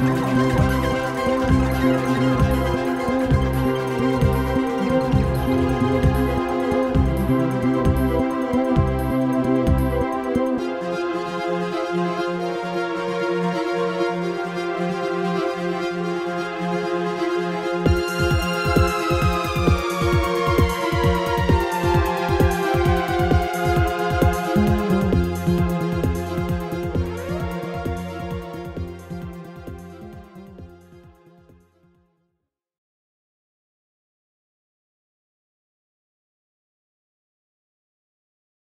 Música